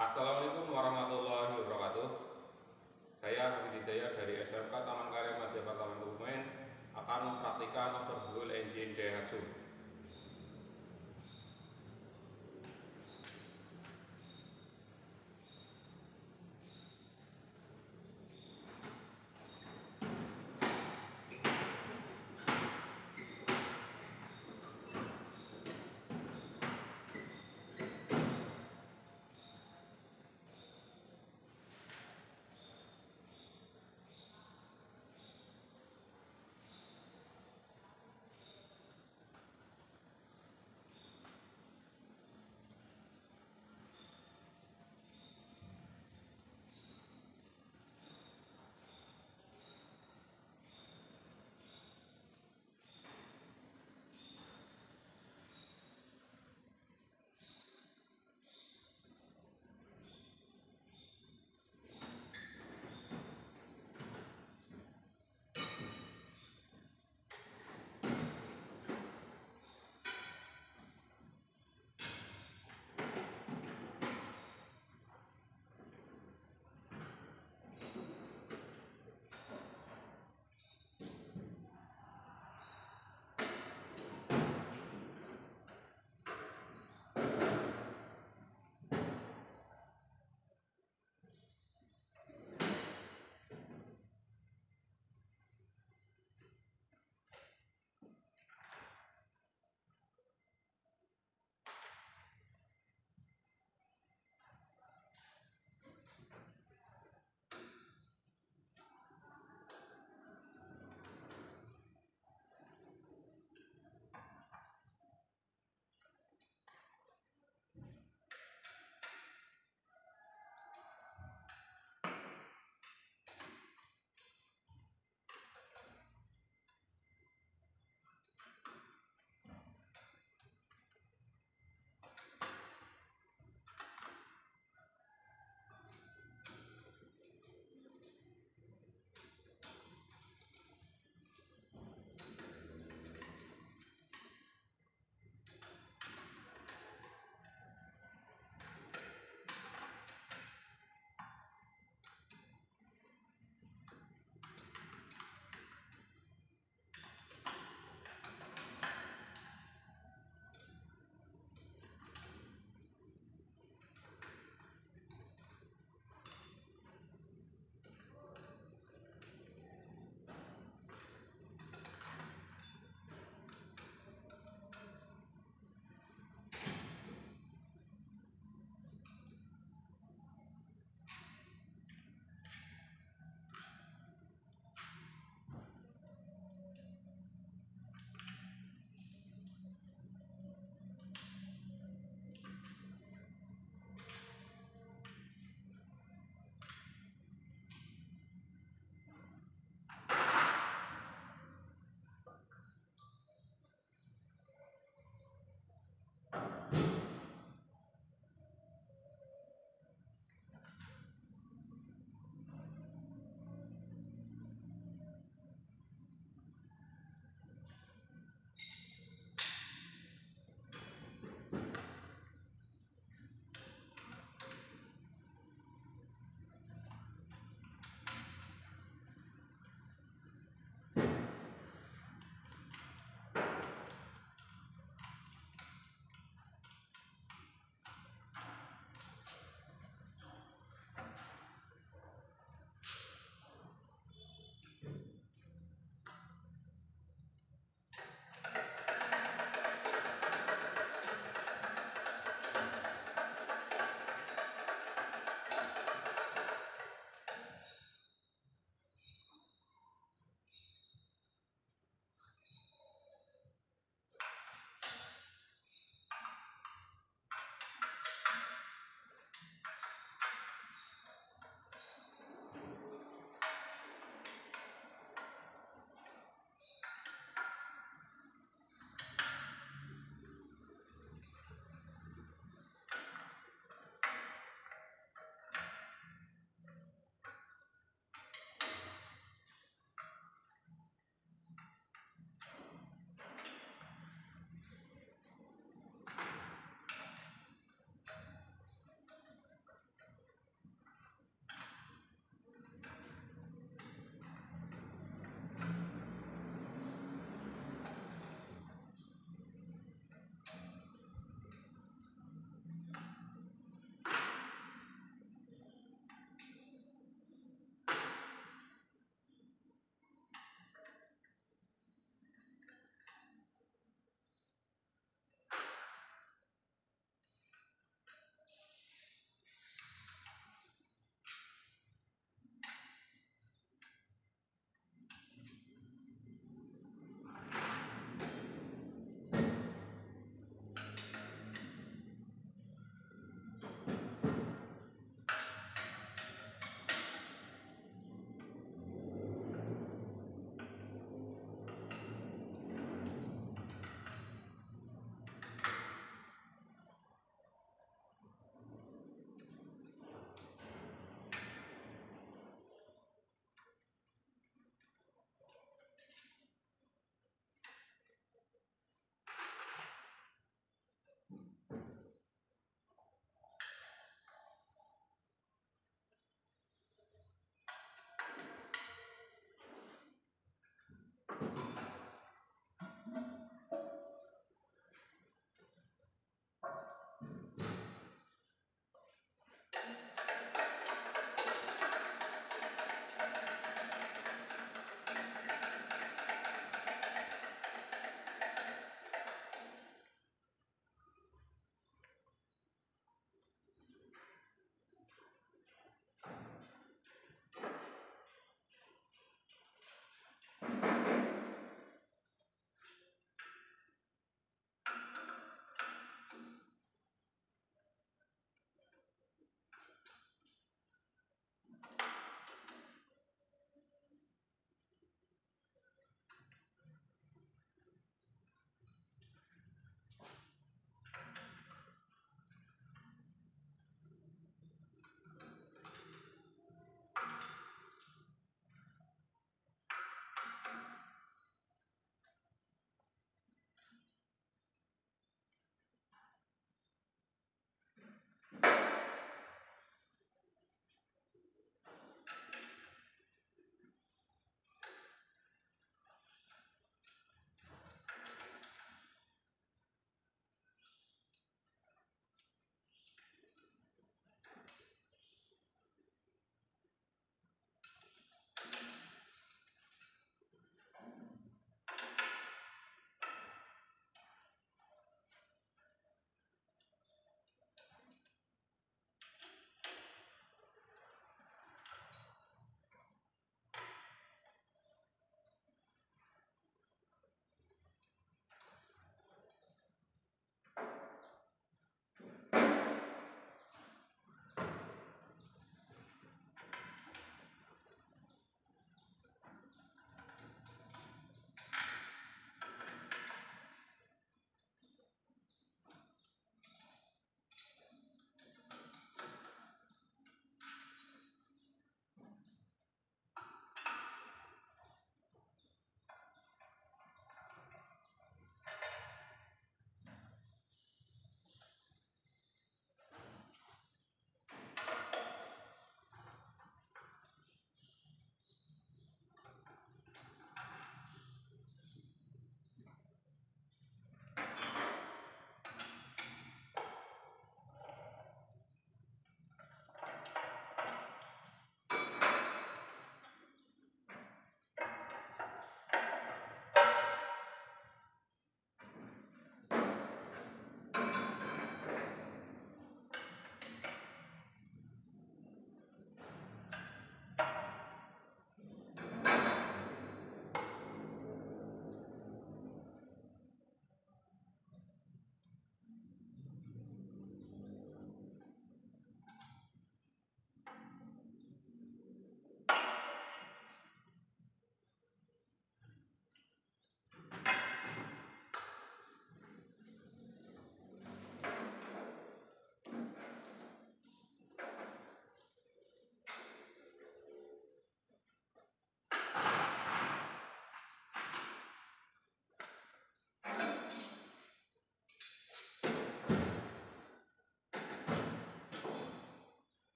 Assalamualaikum warahmatullahi wabarakatuh. Saya Hamid Hidayat dari SMK Taman Karya Madya Departemen Kebumen akan mempraktikkan overhaul engine Daihatsu.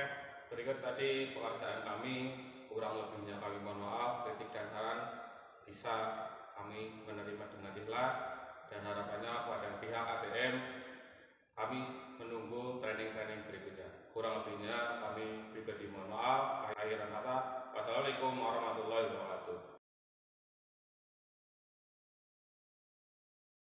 Oke, berikut tadi pekerjaan kami, kurang lebihnya kami mohon maaf, kritik dan saran bisa kami menerima dengan ikhlas dan harapannya pada pihak ADM kami menunggu training-training berikutnya. Kurang lebihnya kami pribadi mohon maaf. Akhir kata, wassalamualaikum warahmatullahi wabarakatuh.